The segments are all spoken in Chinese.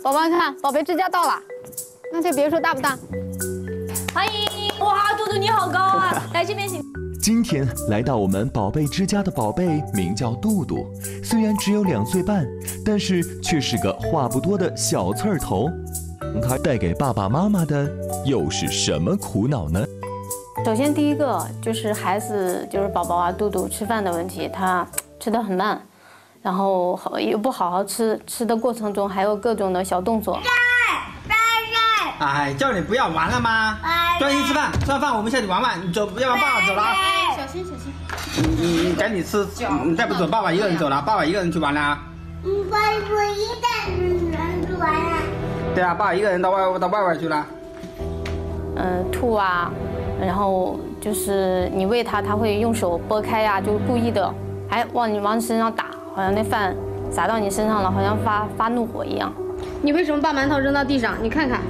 行，宝宝看，宝贝之家到了。那这别墅大不大？欢迎！哇，嘟嘟你好高啊！来这边请。今天来到我们宝贝之家的宝贝名叫杜杜，虽然只有两岁半，但是却是个话不多的小刺儿头。他带给爸爸妈妈的又是什么苦恼呢？首先第一个就是孩子，就是宝宝啊，杜杜吃饭的问题，他吃的很慢，然后又不好好吃，吃的过程中还有各种的小动作。哎，叫你不要玩了吗？专心吃饭，吃完饭我们下去玩玩。你走，要不然爸爸走了啊。小心小心。你你你赶紧吃，你再不走，爸爸一个人走了，爸爸一个人去玩了。嗯，爸爸一个人去玩了。对啊，爸爸一个人到外到外边去了。嗯，吐啊，然后就是你喂他，他会用手拨开呀，就故意的，哎，往你往你身上打，好像那饭砸到你身上了，好像发发怒火一样。你为什么把馒头扔到地上？你看看。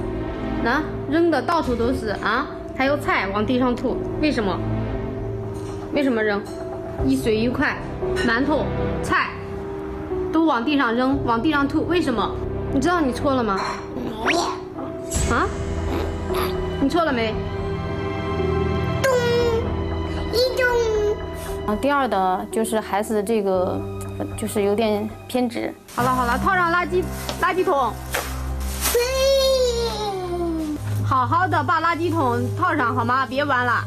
啊，扔的到处都是啊！还有菜往地上吐，为什么？为什么扔？一水一块，馒头、菜都往地上扔，往地上吐，为什么？你知道你错了吗？啊？你错了没？咚，一咚。啊，第二的就是孩子的这个，就是有点偏执。好了好了，套上垃圾垃圾桶。对好好的把垃圾桶套上好吗？别玩了。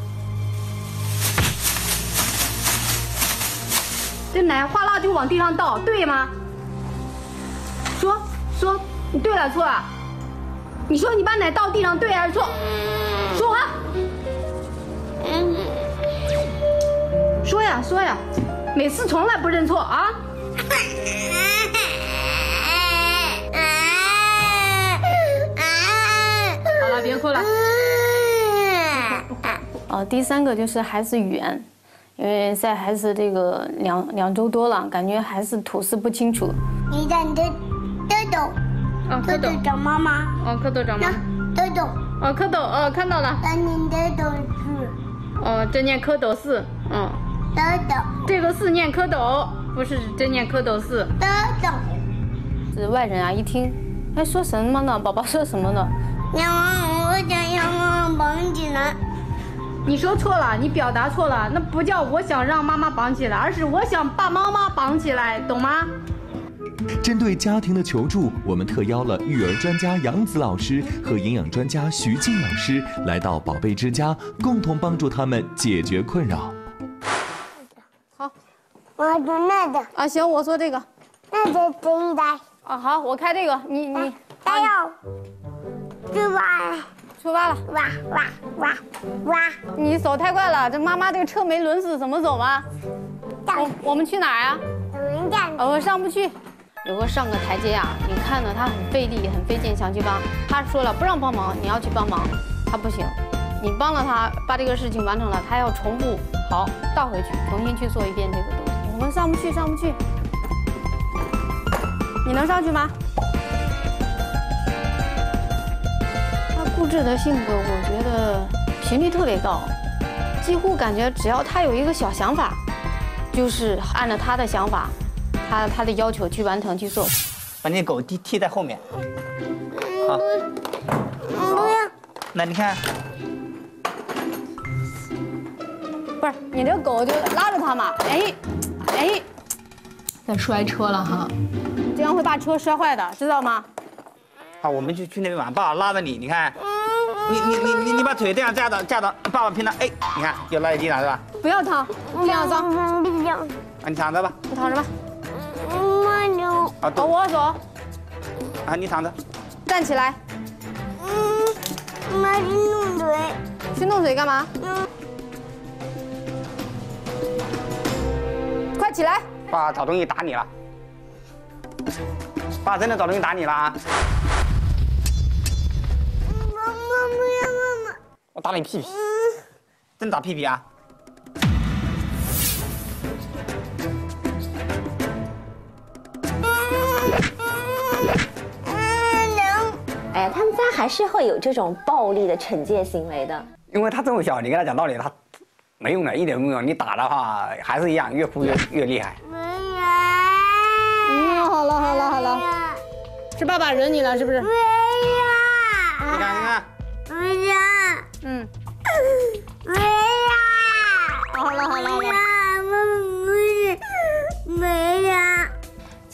这奶哗啦就往地上倒，对吗？说说，你对了错了？你说你把奶倒地上对还是错？说话。说呀说呀，每次从来不认错啊。别哭了。哦，第三个就是孩子语言，因为在孩子这个两两周多了，感觉孩子吐字不清楚。你的豆豆，哦，蝌蚪找妈妈。哦，蝌蚪找妈妈。豆豆。哦，蝌蚪，哦，看到了。在念豆豆四。哦，这念蝌蚪四，嗯。豆豆。这个四念蝌蚪，不是真念蝌蚪四。豆豆。这外人啊，一听，哎，说什么呢？宝宝说什么呢？娘我我想让妈妈绑起来。你说错了，你表达错了，那不叫我想让妈妈绑起来，而是我想把妈妈绑起来，懂吗？针对家庭的求助，我们特邀了育儿专家杨子老师和营养专家徐静老师来到宝贝之家，共同帮助他们解决困扰。好，我做那个。啊，行，我做这个。那就这一台。啊，好，我开这个，你你。加油！出发了，出发了！哇哇哇哇！你走太快了，这妈妈这个车没轮子，怎么走吗？我我们去哪儿啊？我们上不去。有个上个台阶啊，你看着他很费力，很费劲，想去帮。他说了不让帮忙，你要去帮忙，他不行。你帮了他，把这个事情完成了，他要重复，好倒回去，重新去做一遍这个东西。我们上不去，上不去。你能上去吗？他固执的性格，我觉得频率特别高，几乎感觉只要他有一个小想法，就是按照他的想法，他他的要求去完成去做。把那狗踢踢在后面。好。不要。那你看。不是，你这狗就拉着它嘛。哎，哎，在摔车了哈，这样会把车摔坏的，知道吗？好，我们就去那边玩。爸爸拉着你，你看，你你你你你把腿这样架着架着，爸爸平常哎，你看又拉地了是吧？不要躺，这样脏。啊，你躺着吧。你躺着吧。妈牛。好，我走。啊，你躺着。站起来。嗯，妈去弄腿。去弄腿干嘛？嗯。起来。爸找东西打你了。爸真的找东西打你了啊！妈妈不要妈妈！我打你屁屁！真打屁屁啊！哎呀，他们家还是会有这种暴力的惩戒行为的。因为他这么小，你跟他讲道理，他没用的，一点没用。你打的话还是一样，越哭越越厉害。没人。嗯好了好了好了，是爸爸惹你了是不是？没有，你看你看，没有，嗯，没有，好了好了好了。不是，不要。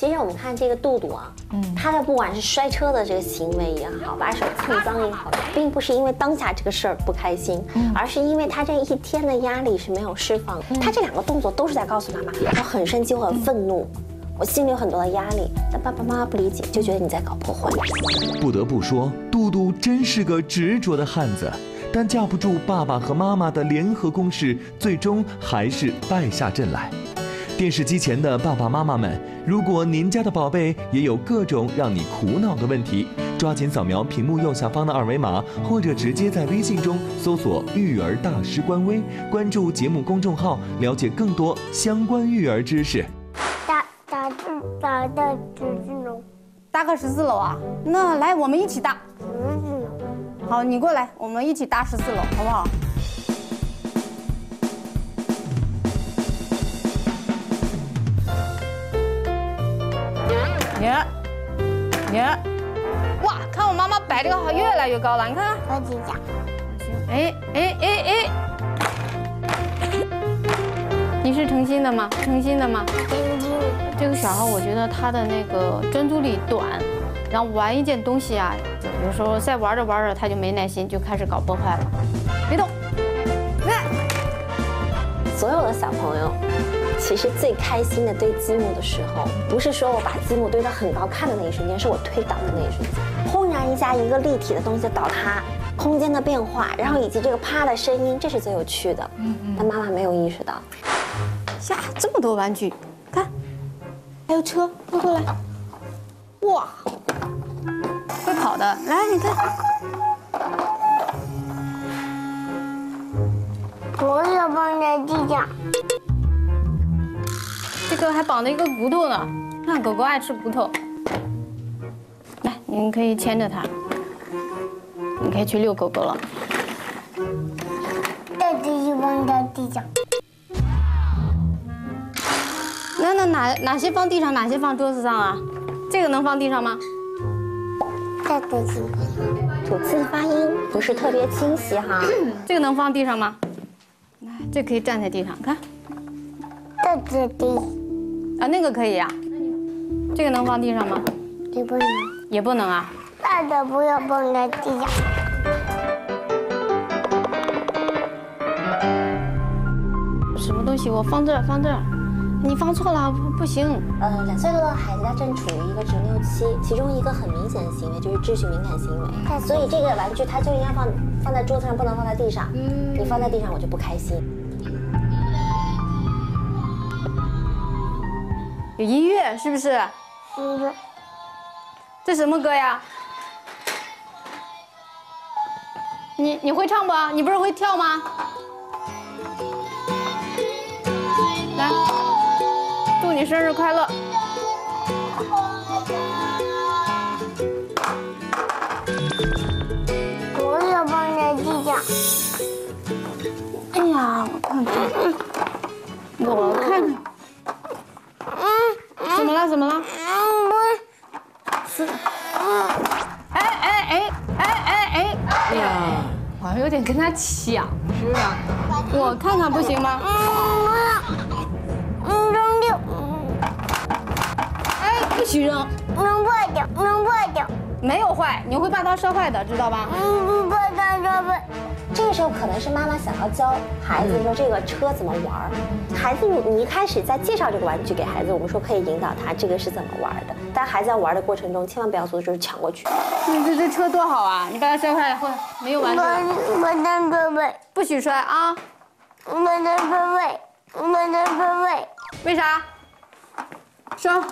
其实我们看这个杜杜啊，嗯，他的不管是摔车的这个行为也好，把手蹭脏也好，并不是因为当下这个事儿不开心，而是因为他这一天的压力是没有释放。他这两个动作都是在告诉妈妈，我很生气，我很愤怒，我心里有很多的压力，但爸爸妈妈不理解，就觉得你在搞破坏。不得不说，杜杜真是个执着的汉子，但架不住爸爸和妈妈的联合攻势，最终还是败下阵来。电视机前的爸爸妈妈们，如果您家的宝贝也有各种让你苦恼的问题，抓紧扫描屏幕右下方的二维码，或者直接在微信中搜索“育儿大师”官微，关注节目公众号，了解更多相关育儿知识。打打打到十四楼，搭个十四楼啊？那来我们一起搭。十四楼。好，你过来，我们一起搭十四楼，好不好？耶！哇，看我妈妈摆这个好，越来越高了，你看看。我几下？哎哎哎哎！你是诚心的吗？诚心的吗？这个小孩，我觉得他的那个专注力短，然后玩一件东西啊，有时候再玩着玩着他就没耐心，就开始搞破坏了。别动！来，所有的小朋友，其实最开心的堆积木的时候，不是说我把积木堆得很高看的那一瞬间，是我推倒的那一瞬间，轰然一下一个立体的东西的倒塌，空间的变化，然后以及这个啪的声音，这是最有趣的。嗯嗯。但妈妈没有意识到，呀，这么多玩具，看，还有车，快过来！哇，会跑的，来，你看，我也放在地上。这个还绑了一个骨头呢，看狗狗爱吃骨头。来，您可以牵着它，你可以去遛狗狗了。袋子也放在地上。那那哪哪些放地上，哪些放桌子上啊？这个能放地上吗？袋子是吐字发音不是特别清晰哈。这个能放地上吗？来，这可以站在地上，看袋子地，啊，那个可以呀、这个能放地上吗？也不能。也不能啊。大的不要放在地上。什么东西我放这儿，放这儿，你放错了，不不行。呃，两岁多的孩子他正处于一个执拗期，其中一个很明显的行为就是秩序敏感行为，所以这个玩具它就应该放放在桌子上，不能放在地上。你放在地上我就不开心。有音乐是不是？是这什么歌呀？你你会唱不？你不是会跳吗？来，祝你生日快乐！我也放在地上。哎呀，我看看，我看看，了？怎么了？哎哎哎哎哎哎！哎呀，好像有点跟他抢，似的？我看看不行吗？嗯，扔掉，哎，不许扔，扔坏掉，扔坏掉。没有坏，你会把它摔坏的，知道吧？嗯，不它说不。这个时候可能是妈妈想要教孩子说这个车怎么玩儿。孩子，你你一开始在介绍这个玩具给孩子，我们说可以引导他这个是怎么玩的。但孩子在玩的过程中，千万不要做的就是抢过去。你这这车多好啊！你把它摔坏了会没有玩具了，我我能说喂，不许摔啊！我能说喂，我能说喂，为啥？说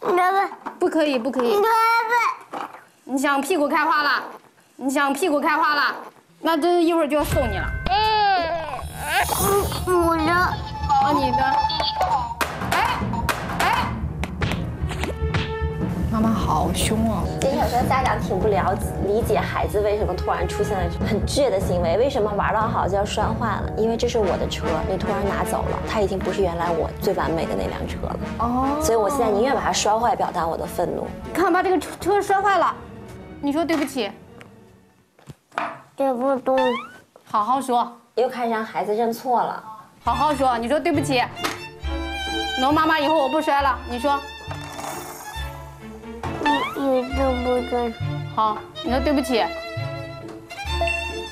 你说喂，不可以，不可以你。想屁股开花了？你想屁股开花了？那这一会儿就要送你了。嗯，我的。哦，你的。哎哎，妈妈好凶哦！其实有时候家长挺不了解理解孩子为什么突然出现了很倔的行为，为什么玩到好就要摔坏了？因为这是我的车，你突然拿走了，它已经不是原来我最完美的那辆车了。哦，所以我现在宁愿把它摔坏，表达我的愤怒。看把这个车车摔坏了，你说对不起，对不对，好好说，又开始让孩子认错了。好好说，你说对不起。龙，妈妈以后我不摔了，你说你你对不对？好，你说对不起。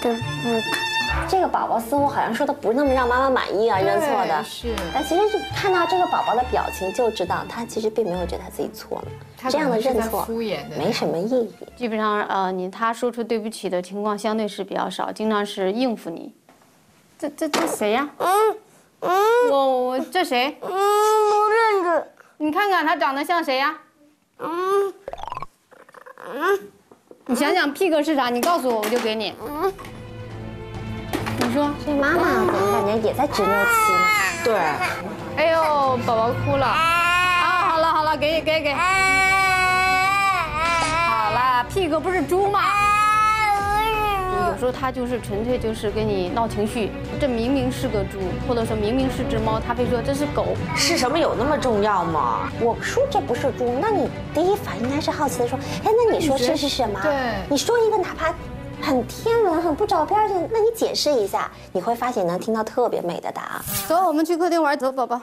对不起。这个宝宝似乎好像说的不是那么让妈妈满意啊，认错的。是，但其实就看到这个宝宝的表情就知道，他其实并没有觉得他自己错了。这样的认错敷衍的，没什么意义。基本上，呃，你他说出对不起的情况相对是比较少，经常是应付你。这这这谁呀？嗯嗯，我我这谁？嗯，不认识。你看看他长得像谁呀？嗯嗯，你想想 pig 是啥？你告诉我，我就给你。嗯你说，这妈妈怎么感觉也在执拗期呢？对，哎呦，宝宝哭了。啊，好了好了，给给给。好了，pig 不是猪吗？有时候他就是纯粹就是跟你闹情绪，这明明是个猪，或者说明明是只猫，他非说这是狗。是什么有那么重要吗？我说这不是猪，那你第一反应应该是好奇的说，哎，那你说这是什么？对你说一个哪怕很天文、很不着边的，那你解释一下，你会发现能听到特别美的答案。走，我们去客厅玩，走，宝宝。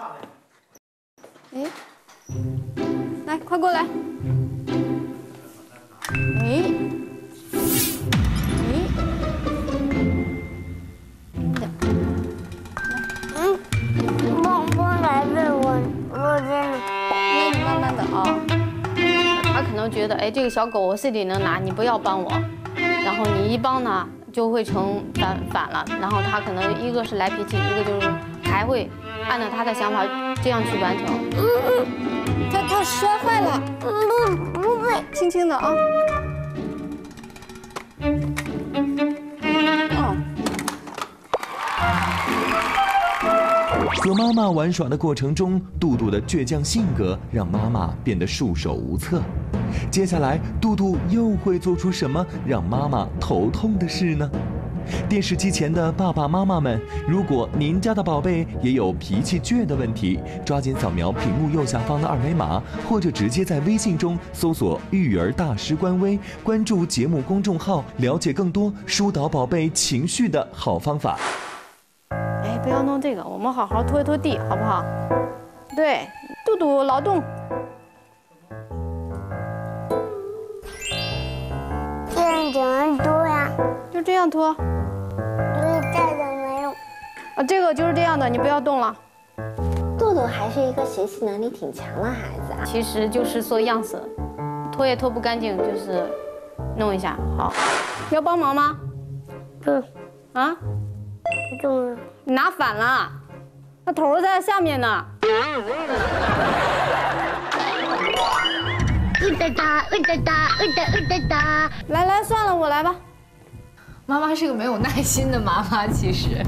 哎，来，快过来。哎，那你慢慢的啊。他可能觉得，哎，这个小狗我自己能拿，你不要帮我。然后你一帮呢，就会成反反了。然后他可能一个是来脾气，一个就是还会按照他的想法这样去完成。他他摔坏了，不不会，轻轻的啊。和妈妈玩耍的过程中，杜杜的倔强性格让妈妈变得束手无策。接下来，杜杜又会做出什么让妈妈头痛的事呢？电视机前的爸爸妈妈们，如果您家的宝贝也有脾气倔的问题，抓紧扫描屏幕右下方的二维码，或者直接在微信中搜索“育儿大师官微”，关注节目公众号，了解更多疏导宝贝情绪的好方法。哎，不要弄这个，我们好好拖一拖地，好不好？对，杜杜劳动。这样怎么拖呀？就这样拖。你带着没有？啊，这个就是这样的，你不要动了。杜杜还是一个学习能力挺强的孩子啊。其实就是做样子，拖也拖不干净，就是弄一下。好，要帮忙吗？不，啊，不重要。你拿反了，那头儿在下面呢。呜哒哒，呜哒哒，呜哒呜哒哒。来来，算了，我来吧，妈妈是个没有耐心的妈妈，其实。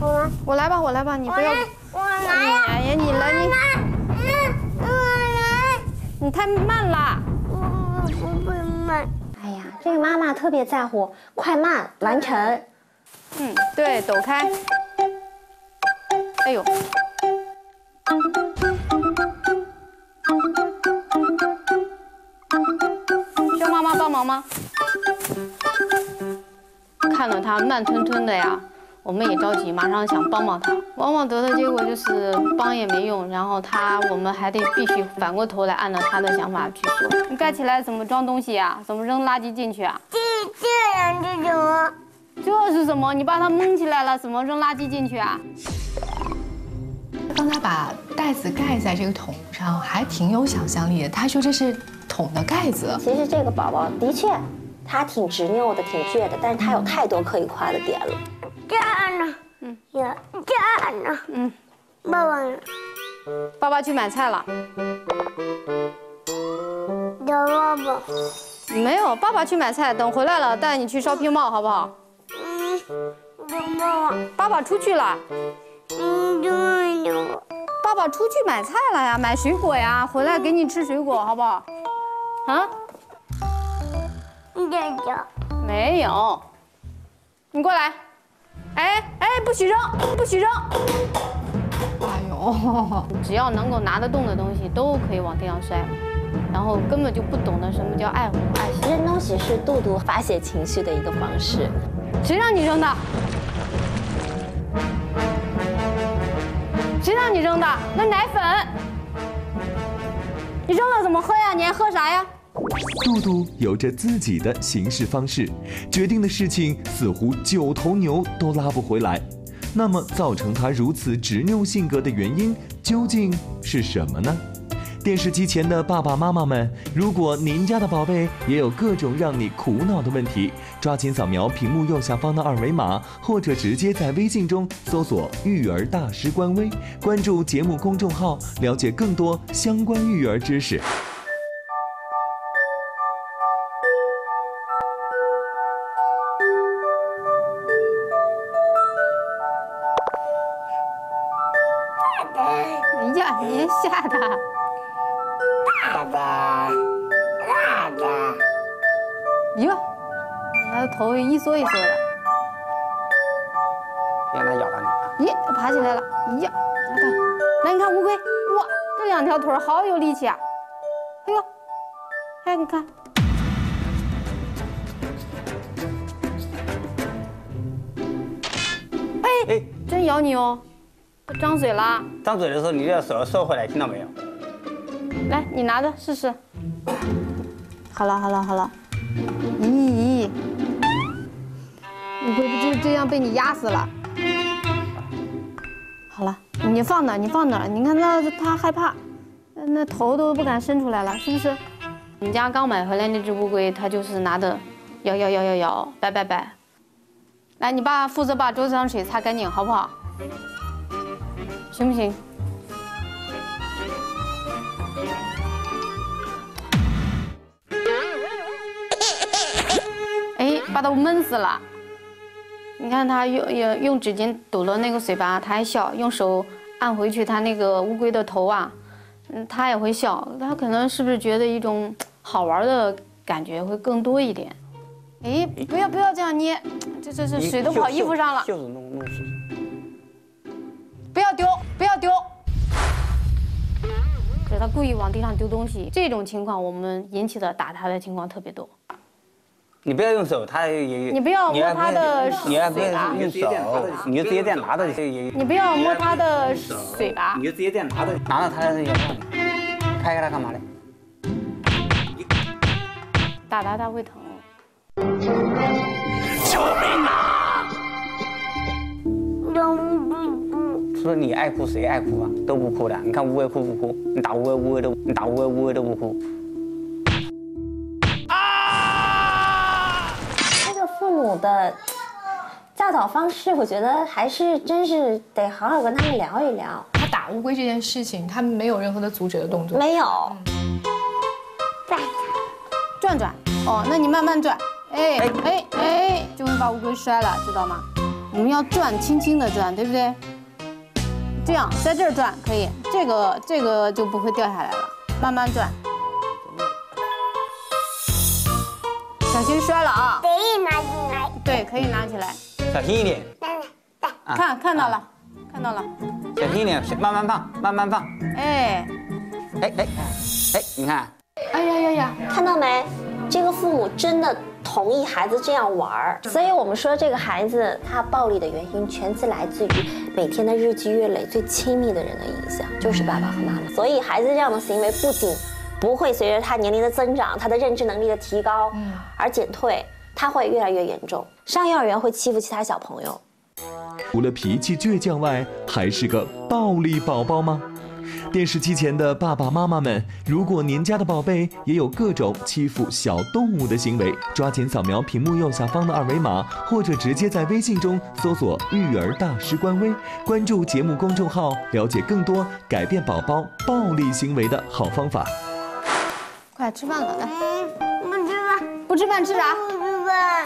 我我来吧，我来吧，你不要。我来呀！哎呀，你来你，嗯，我来。你太慢了。我不会慢。哎呀，这个妈妈特别在乎快慢完成。嗯，对，抖开。哎呦，需要妈妈帮忙吗？看到他慢吞吞的呀，我们也着急，马上想帮帮他。往往得的结果就是帮也没用，然后他我们还得必须反过头来按照他的想法去做。你盖起来怎么装东西呀？怎么扔垃圾进去啊？这这样是什么？这是什么？你把它蒙起来了，怎么扔垃圾进去啊？刚才把袋子盖在这个桶上，还挺有想象力的。他说这是桶的盖子，其实这个宝宝的确，他挺执拗的，挺倔的，但是他有太多可以夸的点了。这样呢？嗯，也这样呢？嗯，爸爸呢？爸爸去买菜了。找爸爸。没有，爸爸去买菜，等回来了带你去 shopping mall 好不好？爸爸。爸爸出去了，嗯，对的。爸爸出去买菜了呀，买水果呀，回来给你吃水果好不好？啊？没有。没有。你过来。哎哎，不许扔，不许扔。哎呦，只要能够拿得动的东西，都可以往地上摔。然后根本就不懂得什么叫爱护爱惜。扔东西是杜杜发泄情绪的一个方式。谁让你扔的？谁让你扔的？那奶粉，你扔了怎么喝呀？你还喝啥呀？杜杜有着自己的行事方式，决定的事情似乎九头牛都拉不回来。那么，造成他如此执拗性格的原因究竟是什么呢？电视机前的爸爸妈妈们，如果您家的宝贝也有各种让你苦恼的问题，抓紧扫描屏幕右下方的二维码，或者直接在微信中搜索“育儿大师”官微，关注节目公众号，了解更多相关育儿知识。哟，他的头一缩一缩的。别让它咬到你啊！咦，爬起来了！呀，抓到！来，你看乌龟，哇，这两条腿好有力气啊！哎呦，哎，你看，哎，哎，真咬你哦！张嘴啦！张嘴的时候你就要手要收回来，听到没有？来，你拿着试试。好了好了好了，咦咦，乌龟不就这样被你压死了？好了，你放那儿，你放那儿，你看那它害怕，那头都不敢伸出来了，是不是？我们家刚买回来那只乌龟，它就是拿的摇摇摇摇摇，摆摆摆。来，你爸负责把桌子上水擦干净，好不好？行不行？哎，把它闷死了。你看他用用用纸巾堵了那个嘴巴，他还笑，用手按回去他那个乌龟的头啊，嗯，他也会笑。他可能是不是觉得一种好玩的感觉会更多一点？哎，不要不要这样捏，这这这水都跑衣服上了，袖子弄弄湿。不要丢，不要丢。这是他故意往地上丢东西，这种情况我们引起的打他的情况特别多。你不要用手，它也你不要摸它的你要不嘴巴要用手，你就直接这样拿着就也。你不要摸它的嘴巴你，就直接这样拿着，拿着它的也拍开它干嘛嘞？打他他会疼。扔不不，说你爱哭谁爱哭啊？都不哭的。你看乌龟哭不哭？你打乌龟，乌龟都你打乌龟，乌龟都不哭。母的教导方式，我觉得还是真是得好好跟他们聊一聊。他打乌龟这件事情，他没有任何的阻止的动作。没有，转转，哦，那你慢慢转，哎哎哎，就会把乌龟摔了，知道吗？我们要转，轻轻的转，对不对？这样在这儿转可以，这个这个就不会掉下来了，慢慢转，小心摔了啊！得以拿。对，可以拿起来，小心一点，啊。看看到了，看到了，小心一点，慢慢放，慢慢放。哎，哎哎哎，你看，哎呀呀呀，看到没？这个父母真的同意孩子这样玩儿，所以我们说这个孩子他暴力的原因，全是来自于每天的日积月累最亲密的人的影响，就是爸爸和妈妈。所以孩子这样的行为不仅不会随着他年龄的增长，他的认知能力的提高而减退，他会越来越严重。上幼儿园会欺负其他小朋友。除了脾气倔强外，还是个暴力宝宝吗？电视机前的爸爸妈妈们，如果您家的宝贝也有各种欺负小动物的行为，抓紧扫描屏幕右下方的二维码，或者直接在微信中搜索“育儿大师”官微，关注节目公众号，了解更多改变宝宝暴力行为的好方法。快吃饭了，来，不吃饭，不吃饭吃啥？不吃饭。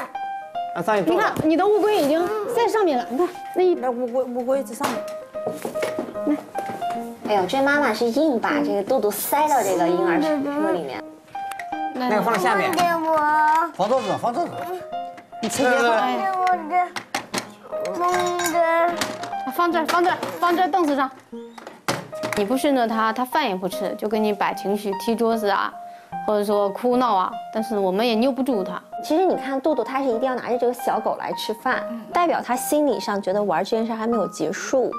啊上一桌你看你的乌龟已经在上面了，你看那一那乌龟乌龟在上面。哎呦，这妈妈是硬把这个肚肚塞到这个婴儿车里面。那个放在下面，给我，放桌子上，放桌子上。你吃这个。给我的，梦的。放这儿，放这儿，放这凳子上。你不顺着他，他饭也不吃，就跟你摆情绪，踢桌子啊，或者说哭闹啊。但是我们也拗不住他。其实你看，杜杜他是一定要拿着这个小狗来吃饭，代表他心理上觉得玩这件事还没有结束。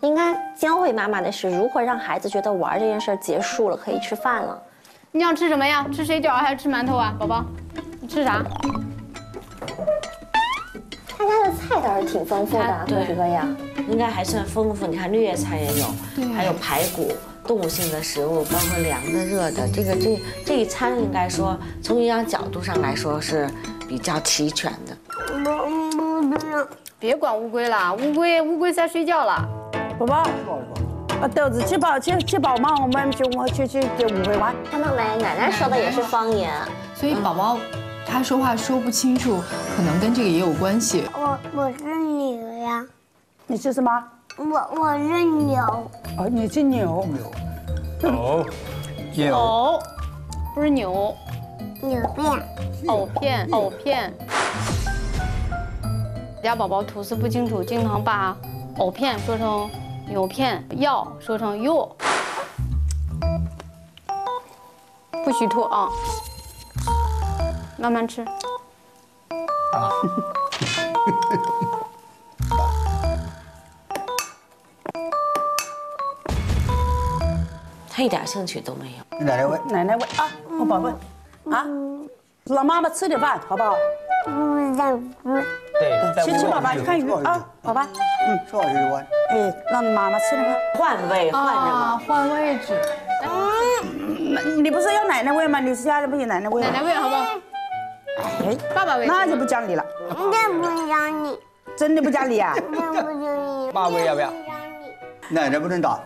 应该教会妈妈的是如何让孩子觉得玩这件事结束了，可以吃饭了。你想吃什么呀？吃水饺还是吃馒头啊，宝宝？你吃啥？他家的菜倒是挺丰富的，杜哥呀。应该还算丰富。你看绿叶菜也有，还有排骨、动物性的食物，包括凉的、热的。这个这这一餐应该说从营养角度上来说是比较齐全的。别管乌龟了，乌龟乌龟在睡觉了。宝宝，啊豆子吃饱，吃吃饱嘛，我们就我去去给乌龟玩。看到没？奶奶说的也是方言，所以宝宝他说话说不清楚，可能跟这个也有关系。我我是牛呀。你是什么？我我是牛。啊，你是牛。牛。牛。藕，不是牛。牛片。藕片，藕片。家宝宝吐字不清楚，经常把藕片说成牛片，药说成药。不许吐啊！慢慢吃。啊。他一点兴趣都没有。奶奶喂，奶奶喂啊，我宝贝，啊，让妈妈吃点饭，好不好？嗯，在对，先吃饱吧去看鱼啊，好吧？嗯，吃好就是玩。哎，让妈妈吃点饭，换位换着嘛，换位置。嗯，你不是要奶奶喂吗？你是家里不有奶奶喂？奶奶喂好不好？哎，爸爸喂，那就不讲理了。真不讲理。真的不讲理啊？真不讲理。爸喂要不要？奶奶不能打。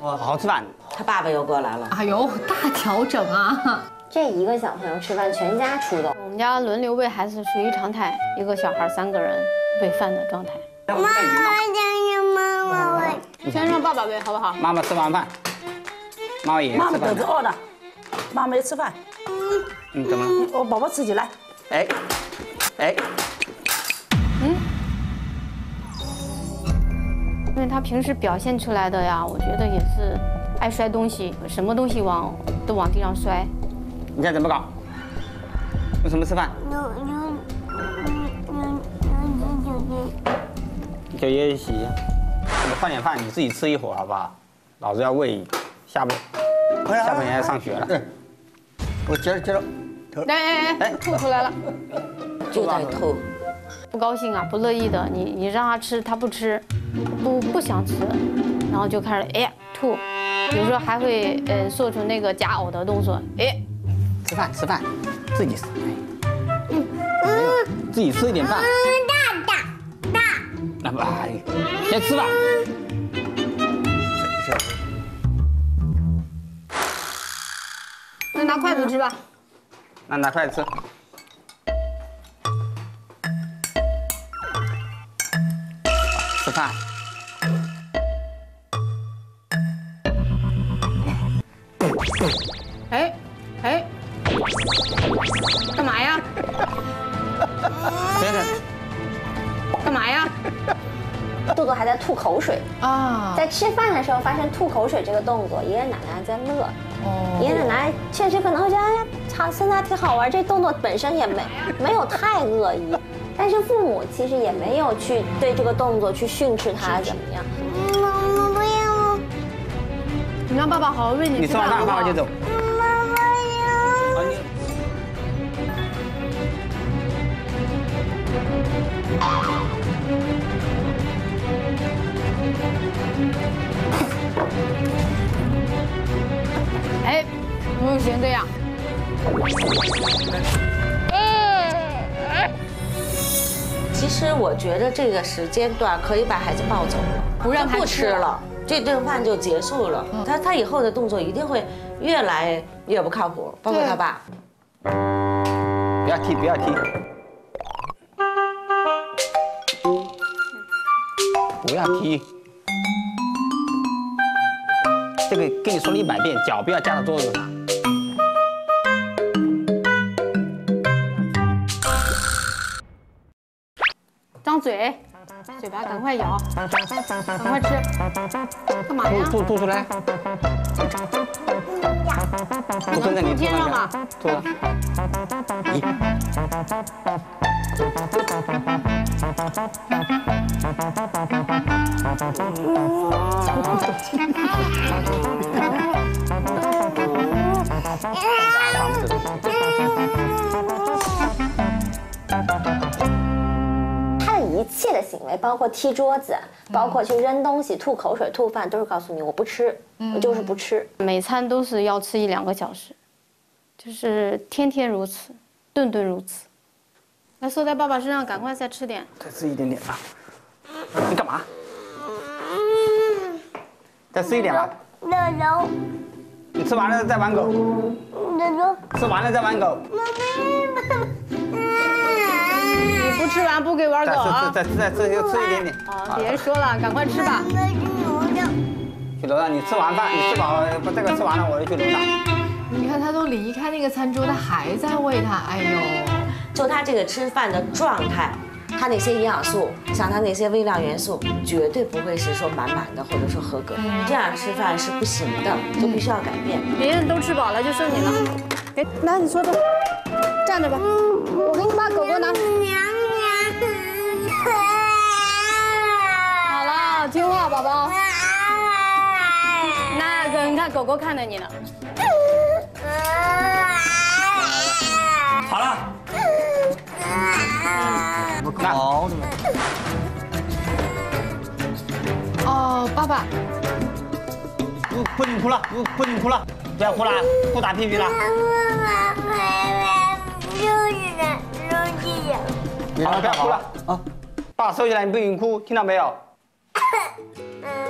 好好吃饭。他爸爸又过来了。哎呦，大调整啊！这一个小朋友吃饭，全家出动。我们家轮流喂孩子属于常态，一个小孩三个人喂饭的状态。妈妈讲什妈妈喂。你先让爸爸喂好不好？妈妈吃完饭，妈妈也妈妈肚子饿了，妈妈要吃饭。嗯，怎么了？我宝宝自己来。哎，哎，因为他平时表现出来的呀，我觉得也是爱摔东西，什么东西往都往地上摔。你看怎么搞？用什么吃饭？用用用用用酒精。叫爷爷洗。你换点饭，你自己吃一会儿好不好？老子要喂，下不下半年要上学了。对我接着接着。哎哎哎，吐出来了。就在吐。不高兴啊，不乐意的，你你让他吃，他不吃，不不想吃，然后就开始哎吐，有时候还会呃做出那个夹呕的动作，哎。吃饭吃饭，自己吃。嗯嗯，自己吃一点饭。大大大。那不，先吃吧。那拿筷子吃吧。那拿筷子吃。吃饭。啊！在吃饭的时候发生吐口水这个动作，爷爷奶奶在乐。哦。爷爷奶奶确实可能会觉得，哎呀，好，现在挺好玩。这动作本身也没 没有太恶意，但是父母其实也没有去对这个动作去训斥他 怎么样。妈妈不要。你让爸爸好好喂你。你吃完饭，爸爸就走。哎，不行这样。其实我觉得这个时间段可以把孩子抱走了，不让他不吃了，这顿饭就结束了。他他以后的动作一定会越来越不靠谱，包括他爸。不要踢，不要踢。不要踢，这个跟你说了一百遍，脚不要夹到桌子上。张嘴，嘴巴赶快咬，赶快吃，干嘛呀？吐吐出来。不跟在你嘴上吗？吐了。一。为，包括踢桌子，包括去扔东西、吐口水、吐饭，都是告诉你我不吃，我就是不吃。每餐都是要吃一两个小时，就是天天如此，顿顿如此。来，缩在爸爸身上，赶快再吃点。再吃一点点啊！你干嘛？再吃一点吧。肉肉。你吃完了再玩狗。吃完了再玩狗。你不吃完不给玩狗啊！再吃再吃就吃一点点。好，别说了，赶快吃吧。去楼上，你吃完饭，你吃饱了，把这个吃完了，我就去楼上。你看他都离开那个餐桌，他还在喂他，哎呦。就他这个吃饭的状态，他那些营养素，像他那些微量元素，绝对不会是说满满的，或者说合格。这样吃饭是不行的，就必须要改变。别人都吃饱了，就剩你了。哎，来，你坐这，站着吧。我给你把狗狗拿。听话，宝宝。那个，你看狗狗看着你呢。好了。怎么搞的？哦，爸爸，不不准哭了，不不准哭了，不要哭了，不打屁屁了。好了，不要哭了啊！爸收起来，你不许哭，听到没有？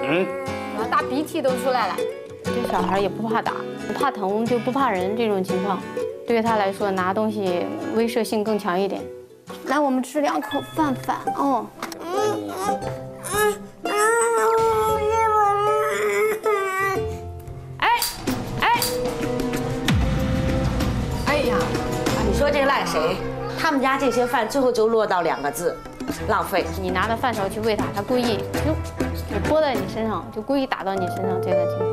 嗯。然后大鼻涕都出来了。这小孩也不怕打，不怕疼就不怕人，这种情况。对于他来说，拿东西威慑性更强一点。来，我们吃两口饭饭哦。哎哎哎呀！你说这赖谁？他们家这些饭最后就落到两个字：浪费。你拿着饭勺去喂他，他故意就就拨在你身上，就故意打到你身上，这个情况。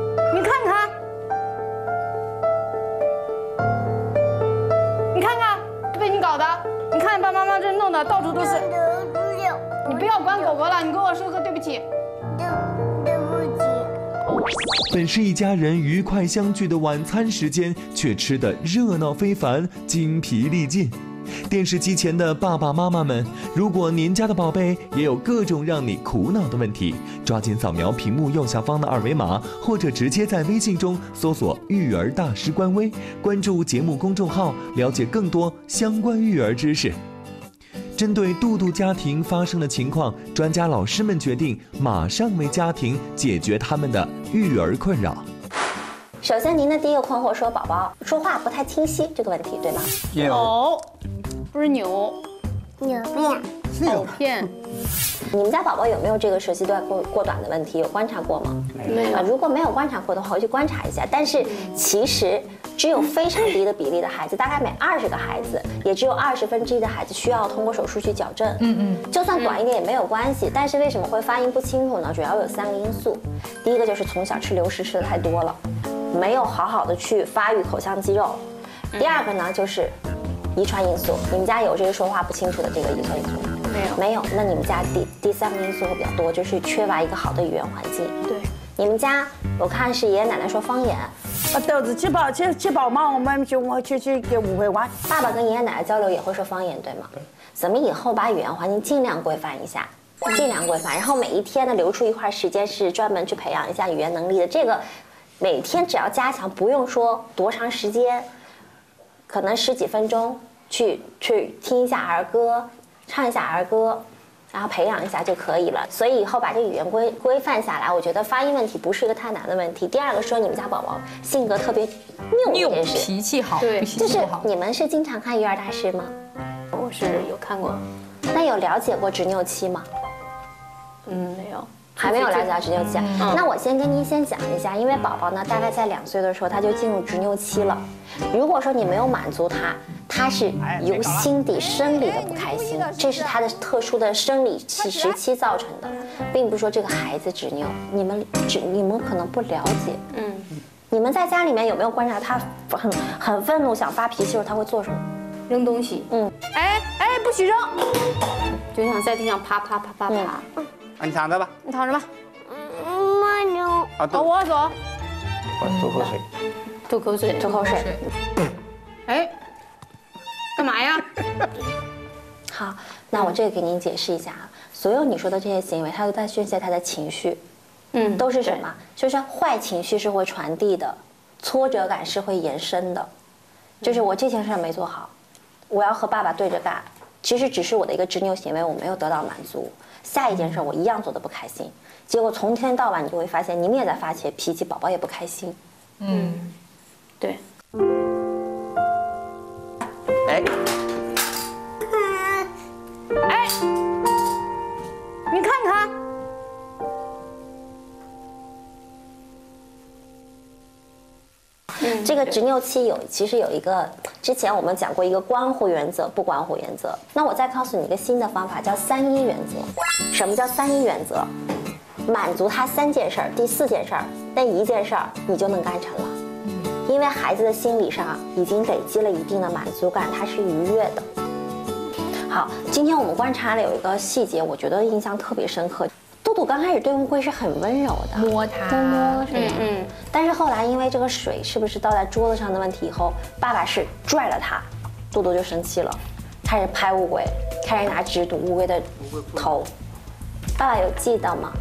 你看看被你。搞的，你看把妈妈这弄的到处都是。你不要管狗狗了，你跟我说个对不起。对不起。本是一家人愉快相聚的晚餐时间，却吃得热闹非凡，精疲力尽。电视机前的爸爸妈妈们，如果您家的宝贝也有各种让你苦恼的问题，抓紧扫描屏幕右下方的二维码，或者直接在微信中搜索“育儿大师”官微，关注节目公众号，了解更多相关育儿知识。针对杜杜家庭发生的情况，专家老师们决定马上为家庭解决他们的育儿困扰。首先，您的第一个困惑说宝宝说话不太清晰这个问题，对吗？有。不是牛，牛片，扭片。你们家宝宝有没有这个舌系段过过短的问题？有观察过吗？没有。如果没有观察过的话，回去观察一下。但是其实只有非常低的比例的孩子，大概每二十个孩子，也只有二十分之一的孩子需要通过手术去矫正。嗯嗯。就算短一点也没有关系。但是为什么会发音不清楚呢？主要有三个因素。第一个就是从小吃流食吃的太多了，没有好好的去发育口腔肌肉。第二个呢就是。遗传因素，你们家有这个说话不清楚的这个遗传因素吗？没有，没有。那你们家第第三个因素会比较多，就是缺乏一个好的语言环境。对，你们家我看是爷爷奶奶说方言。啊，豆子吃饱，吃吃饱嘛，我们就我去去给五会玩。爸爸跟爷爷奶奶交流也会说方言，对吗？对。咱们以后把语言环境尽量规范一下，尽量规范。然后每一天呢，留出一块时间是专门去培养一下语言能力的。这个每天只要加强，不用说多长时间，可能十几分钟。去去听一下儿歌，唱一下儿歌，然后培养一下就可以了。所以以后把这语言规规范下来，我觉得发音问题不是一个太难的问题。第二个说你们家宝宝性格特别拗，脾气好，对，就是你们是经常看育儿大师吗？我是有看过，那有了解过执拗期吗？嗯，没有。还没有了解到执拗期，那我先跟您先讲一下，因为宝宝呢大概在两岁的时候他就进入执拗期了。如果说你没有满足他，他是由心底生理的不开心，这是他的特殊的生理期时期造成的，并不是说这个孩子执拗，你们只你们可能不了解。嗯，你们在家里面有没有观察他很很愤怒想发脾气的时候他会做什么？扔东西。嗯，哎哎，不许扔，就想在地上啪啪啪啪啪。啊，你躺着吧，你躺着吧。嗯，妈牛。啊，我走。我吐口水。吐口水，吐口水。哎，干嘛呀？好，那我这个给您解释一下啊。所有你说的这些行为，他都在宣泄他的情绪。嗯，都是什么？就是坏情绪是会传递的，挫折感是会延伸的。就是我这件事没做好，我要和爸爸对着干。其实只是我的一个执拗行为，我没有得到满足。下一件事我一样做的不开心，结果从天到晚你就会发现，你们也在发泄脾气，宝宝也不开心。嗯，对。哎，哎，你看看，这个执拗期有其实有一个，之前我们讲过一个关乎原则、不关乎原则。那我再告诉你一个新的方法，叫三一原则。什么叫三一原则？满足他三件事儿，第四件事儿那一件事儿你就能干成了。因为孩子的心理上已经累积了一定的满足感，他是愉悦的。好，今天我们观察了有一个细节，我觉得印象特别深刻。杜杜刚开始对乌龟是很温柔的，摸它，摸摸是吗？嗯。但是后来因为这个水是不是倒在桌子上的问题以后，爸爸是拽了它，杜杜就生气了，开始拍乌龟，开始拿纸堵乌龟的头。爸爸有记得吗？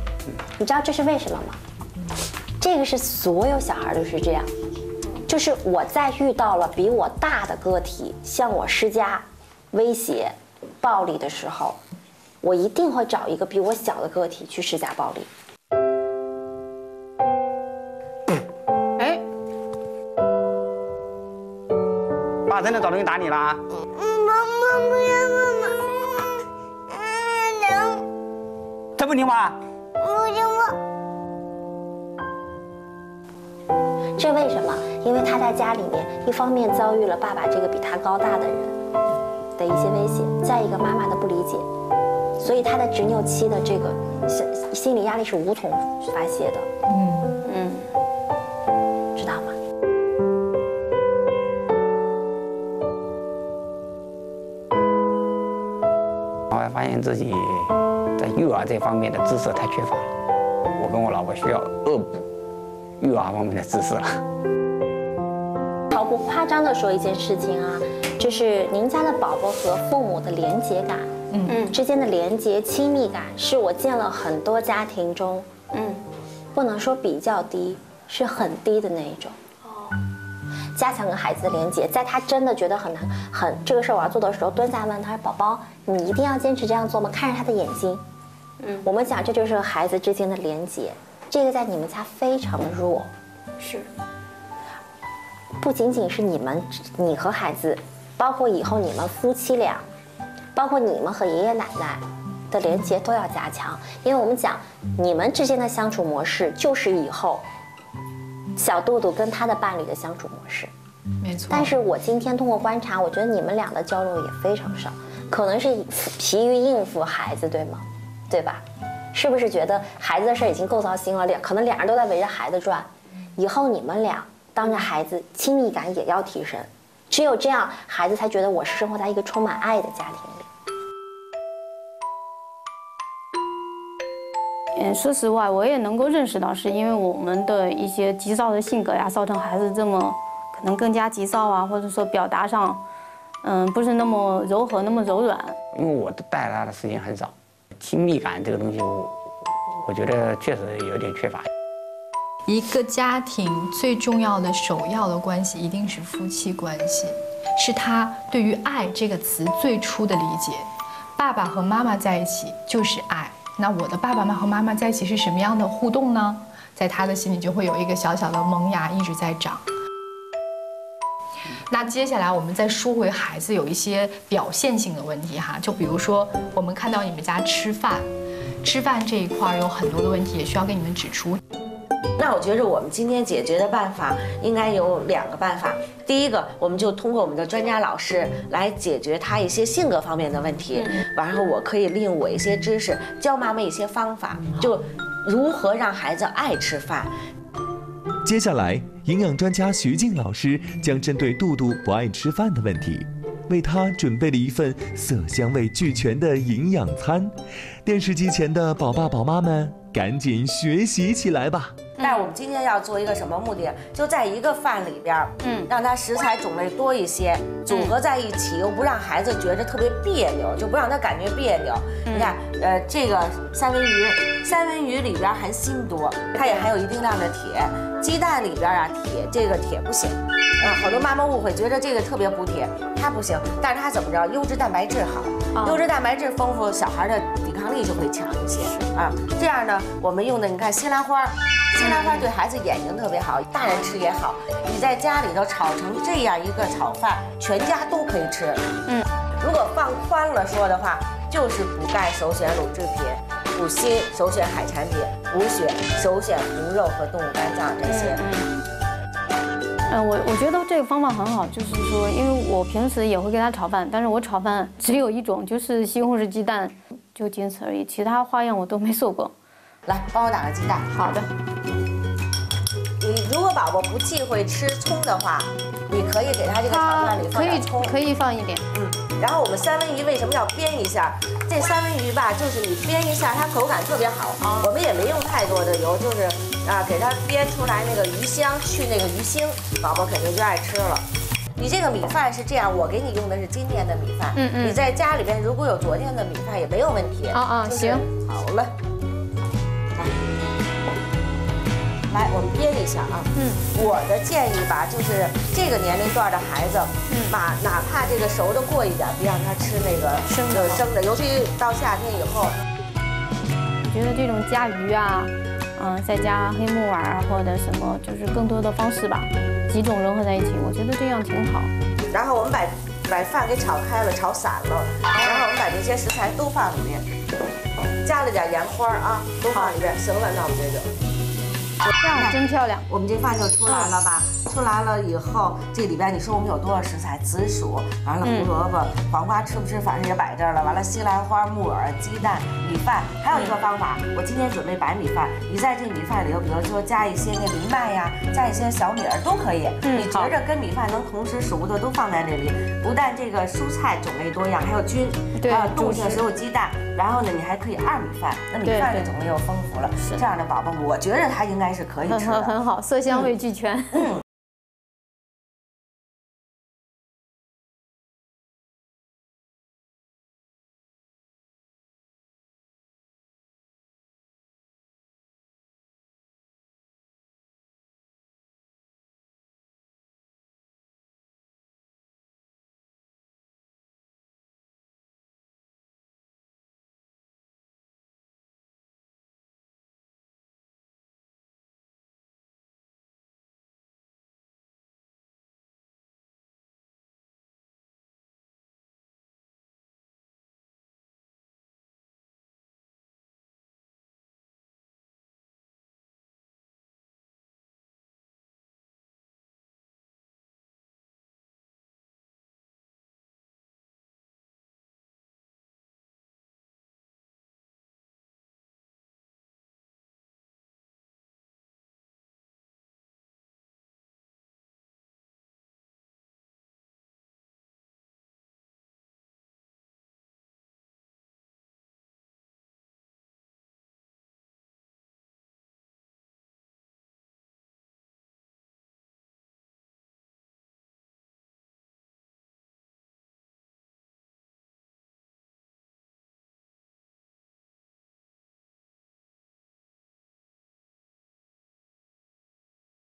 你知道这是为什么吗？这个是所有小孩都是这样。就是我在遇到了比我大的个体向我施加威胁、暴力的时候，我一定会找一个比我小的个体去施加暴力。哎，爸真的找东西打你了？嗯，妈妈不要妈妈。嗯，能。他不听话？不听话。这为什么？因为他在家里面，一方面遭遇了爸爸这个比他高大的人的一些威胁，再一个妈妈的不理解，所以他的执拗期的这个心心理压力是无从发泄的。嗯嗯，知道吗？后来发现自己在育儿这方面的知识太缺乏了，我跟我老婆需要恶补。育儿方面的知识了。毫不夸张的说一件事情啊，就是您家的宝宝和父母的连结感，嗯嗯，之间的连结亲密感，是我见了很多家庭中，嗯，不能说比较低，是很低的那一种。哦，加强跟孩子的连接，在他真的觉得很难、很这个事儿我要做的时候，蹲下问他说：“宝宝，你一定要坚持这样做吗？”看着他的眼睛，嗯，我们讲这就是和孩子之间的连结。这个在你们家非常的弱，是，不仅仅是你们，你和孩子，包括以后你们夫妻俩，包括你们和爷爷奶奶的连接都要加强，因为我们讲你们之间的相处模式，就是以后小杜杜跟他的伴侣的相处模式，没错。但是我今天通过观察，我觉得你们俩的交流也非常少，可能是疲于应付孩子，对吗？对吧？是不是觉得孩子的事已经够糟心了？两可能两人都在围着孩子转，以后你们俩当着孩子亲密感也要提升，只有这样，孩子才觉得我是生活在一个充满爱的家庭里。嗯，说实话，我也能够认识到，是因为我们的一些急躁的性格呀，造成孩子这么可能更加急躁啊，或者说表达上，嗯，不是那么柔和，那么柔软。因为我带他的时间很少。亲密感这个东西，我我觉得确实有点缺乏。一个家庭最重要的、首要的关系一定是夫妻关系，是他对于“爱”这个词最初的理解。爸爸和妈妈在一起就是爱，那我的爸爸妈妈和妈妈在一起是什么样的互动呢？在他的心里就会有一个小小的萌芽一直在长。那接下来我们再说回孩子有一些表现性的问题哈，就比如说我们看到你们家吃饭，吃饭这一块有很多的问题，也需要给你们指出。那那我觉着我们今天解决的办法应该有两个办法。第一个，我们就通过我们的专家老师来解决他一些性格方面的问题，完后我可以利用我一些知识教妈妈一些方法，就如何让孩子爱吃饭。接下来，营养专家徐静老师将针对杜杜不爱吃饭的问题，为他准备了一份色香味俱全的营养餐。电视机前的宝爸宝妈们，赶紧学习起来吧！但我们今天要做一个什么目的？就在一个饭里边，嗯，让它食材种类多一些，组合在一起，又不让孩子觉着特别别扭，就不让他感觉别扭。你看，呃，这个三文鱼，三文鱼里边含锌多，它也含有一定量的铁。鸡蛋里边啊，铁这个铁不行，嗯，好多妈妈误会，觉得这个特别补铁，它不行。但是它怎么着？优质蛋白质好，优质蛋白质丰富，小孩的抵抗力就会强一些啊。这样呢，我们用的你看西兰花。西兰花对孩子眼睛特别好，大人吃也好。你在家里头炒成这样一个炒饭，全家都可以吃。嗯，如果放宽了说的话，就是补钙首选乳制品，补锌首选海产品，补血首选红肉和动物肝脏这些。嗯，我我觉得这个方法很好，就是说，因为我平时也会给他炒饭，但是我炒饭 只有一种，就是西红柿鸡蛋，就仅此而已，其他花样我都没做过。来，帮我打个鸡蛋。好的。你如果宝宝不忌讳吃葱的话，你可以给他这个炒饭里放点葱，可以放一点。嗯。然后我们三文鱼为什么要煸一下？这三文鱼吧，就是你煸一下，它口感特别好。我们也没用太多的油，就是啊，给它煸出来那个鱼香，去那个鱼腥，宝宝肯定就爱吃了。你这个米饭是这样，我给你用的是今天的米饭。嗯嗯。你在家里边如果有昨天的米饭也没有问题。啊啊，行。好了。来，我们煸一下啊。嗯，我的建议吧，就是这个年龄段的孩子，嗯，哪哪怕这个熟的过一点，别让他吃那个生的生的，尤其到夏天以后。我觉得这种加鱼啊，嗯，再加黑木耳或者什么，就是更多的方式吧，几种融合在一起，我觉得这样挺好。然后我们把把饭给炒开了，炒散了，然后我们把这些食材都放里面，加了点盐花啊，都放里边，行了，那我们这就。这样真漂亮，我们这饭就出来了吧？出来了以后，这里边你说我们有多少食材？紫薯，完了胡萝卜、黄瓜，吃不吃？反正也摆这儿了。完了西兰花、木耳、鸡蛋、米饭。还有一个方法，我今天准备白米饭，你在这米饭里头，比如说加一些那藜麦呀，加一些小米儿都可以。你觉着跟米饭能同时熟的都放在这里，不但这个蔬菜种类多样，还有菌，还有动物性食物鸡蛋。然后呢，你还可以二米饭，那米饭的种类又丰富了。这样的宝宝，我觉得他应该是可以吃的，很好，色香味俱全。嗯。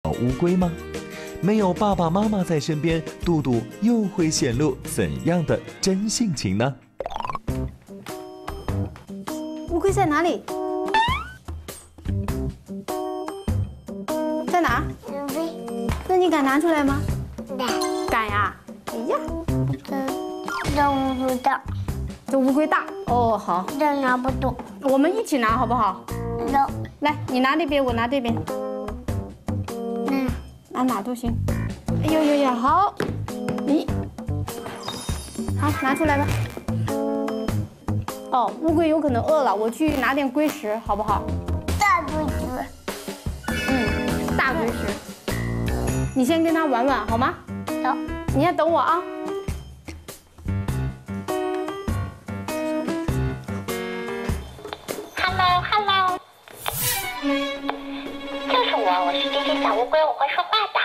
乌龟吗？没有爸爸妈妈在身边，杜杜又会显露怎样的真性情呢？乌龟在哪里？在哪？乌龟那你敢拿出来吗？敢。敢呀！哎呀，这这乌龟大，这乌龟大哦，好。这拿不动。我们一起拿好不好？走。来，你拿那边，我拿这边。按哪都行。哎呦呦呦，好，咦，好，拿出来吧。哦，乌龟有可能饿了，我去拿点龟食，好不好？大龟食。嗯，大龟食。你先跟它玩玩好吗？走。你先等我啊。我，我是这只小乌龟，我会说话的。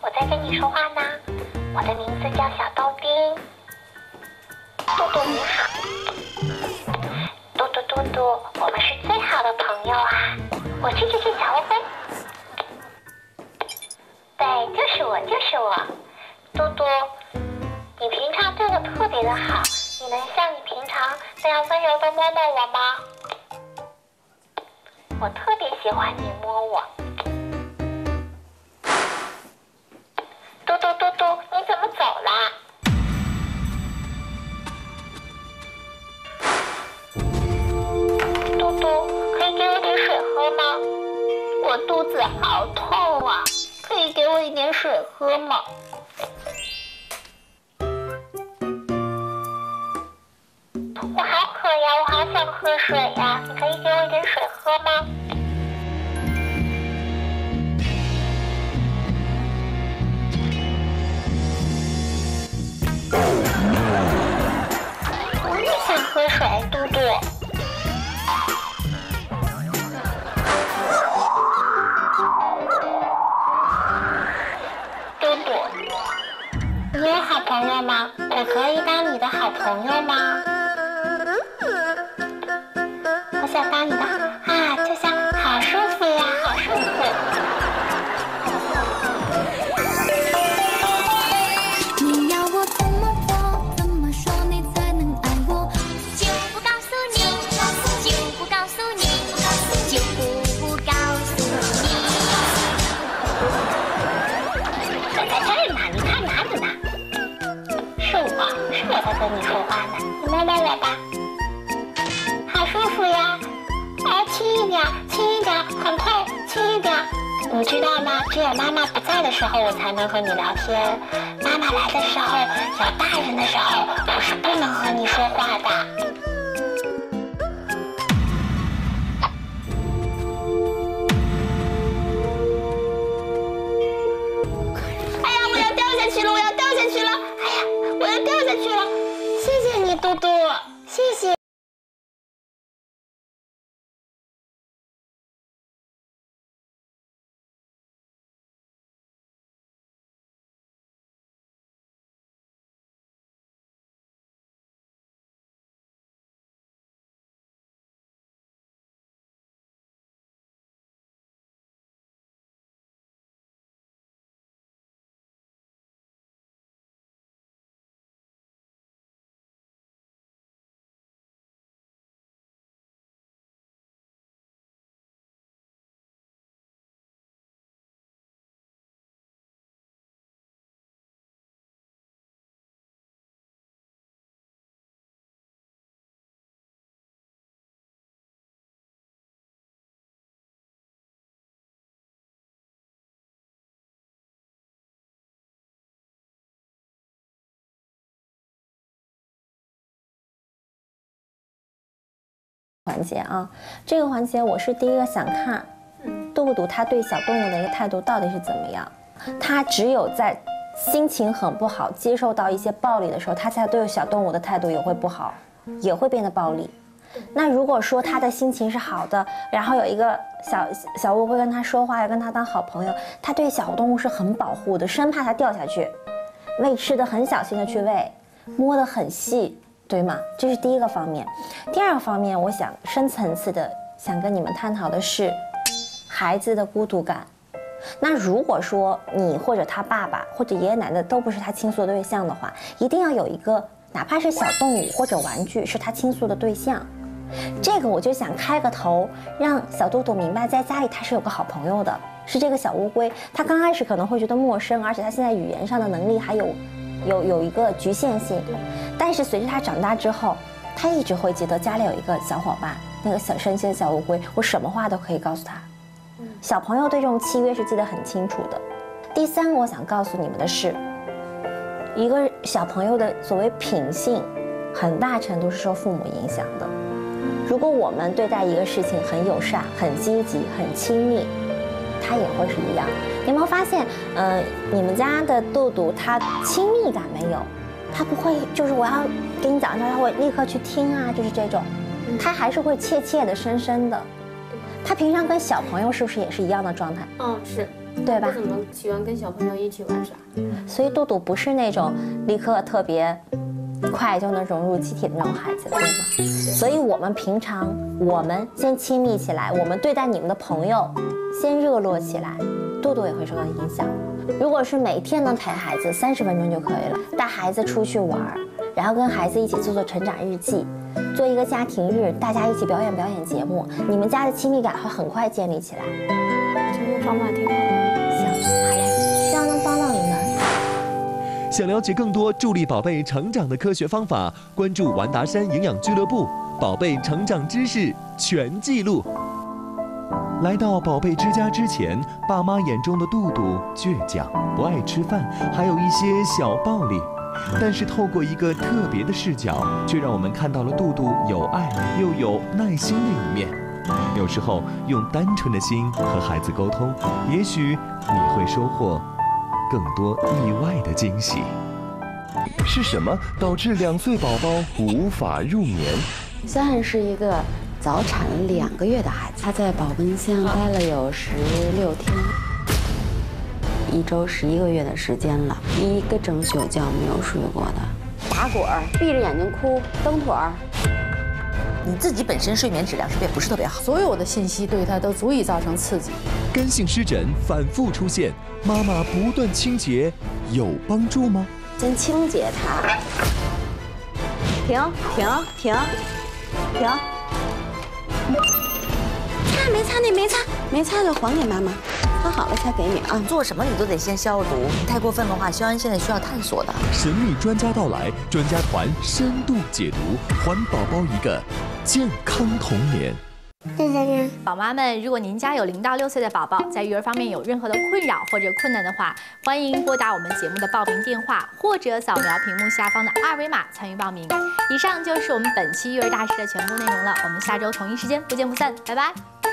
我在跟你说话呢。我的名字叫小豆丁。嘟嘟你好。嘟嘟嘟嘟，我们是最好的朋友啊！我是这只小乌龟。对，就是我，就是我。嘟嘟，你平常对我特别的好，你能像你平常那样温柔的摸摸我吗？我特别喜欢你摸我。嘟嘟嘟嘟，你怎么走啦？嘟嘟，可以给我点水喝吗？我肚子好痛啊，可以给我一点水喝吗？我好渴呀，我好想喝水呀，你可以给我一点水喝吗？我也想喝水，嘟嘟。嘟嘟，你有好朋友吗？我可以当你的好朋友吗？环节啊，这个环节我是第一个想看，杜杜他对小动物的一个态度到底是怎么样？他只有在心情很不好、接受到一些暴力的时候，他才对小动物的态度也会不好，也会变得暴力。那如果说他的心情是好的，然后有一个小小乌龟跟他说话，要跟他当好朋友，他对小动物是很保护的，生怕它掉下去，喂吃的很小心的去喂，摸得很细。对吗？这是第一个方面。第二个方面，我想深层次的想跟你们探讨的是孩子的孤独感。那如果说你或者他爸爸或者爷爷奶奶都不是他倾诉对象的话，一定要有一个哪怕是小动物或者玩具是他倾诉的对象。这个我就想开个头，让小豆豆明白，在家里他是有个好朋友的，是这个小乌龟。他刚开始可能会觉得陌生，而且他现在语言上的能力还有。有有一个局限性，但是随着他长大之后，他一直会记得家里有一个小伙伴，那个小神仙小乌龟，我什么话都可以告诉他，小朋友对这种契约是记得很清楚的。第三个，我想告诉你们的是，一个小朋友的所谓品性，很大程度是受父母影响的。如果我们对待一个事情很友善、很积极、很亲密，他也会是一样。你有没有发现，呃，你们家的杜杜他亲密感没有，他不会就是我要给你讲一下，他会立刻去听啊，就是这种，他还是会怯怯的、深深的。他平常跟小朋友是不是也是一样的状态？嗯，是。对吧？不怎么喜欢跟小朋友一起玩耍，所以杜杜不是那种立刻特别快就能融入集体的那种孩子，对吗？所以我们平常我们先亲密起来，我们对待你们的朋友先热络起来，痘痘也会受到影响。如果是每天能陪孩子三十分钟就可以了，带孩子出去玩，然后跟孩子一起做做成长日记，做一个家庭日，大家一起表演表演节目，你们家的亲密感会很快建立起来。这个方法挺好的。行希望能帮到你们。想了解更多助力宝贝成长的科学方法，关注完达山营养俱乐部，宝贝成长知识全记录。来到宝贝之家之前，爸妈眼中的杜杜倔强、不爱吃饭，还有一些小暴力。但是透过一个特别的视角，却让我们看到了杜杜有爱又有耐心的一面。有时候用单纯的心和孩子沟通，也许你会收获更多意外的惊喜。是什么导致两岁宝宝无法入眠？肖汉是一个早产了两个月的孩子，他在保温箱待了有十六天，一周十一个月的时间了，一个整宿觉没有睡过的，打滚儿，闭着眼睛哭，蹬腿儿。你自己本身睡眠质量是不是也不是特别好？所有的信息对他都足以造成刺激。干性湿疹反复出现，妈妈不断清洁有帮助吗？先清洁它。停停停停。擦没擦那没擦没擦就还给妈妈，擦好了才给你啊。做什么你都得先消毒，太过分的话，肖恩现在需要探索的。神秘专家到来，专家团深度解读，还宝宝一个。健康童年，宝妈们，如果您家有零到六岁的宝宝，在育儿方面有任何的困扰或者困难的话，欢迎拨打我们节目的报名电话，或者扫描屏幕下方的二维码参与报名。以上就是我们本期育儿大师的全部内容了，我们下周同一时间不见不散，拜拜。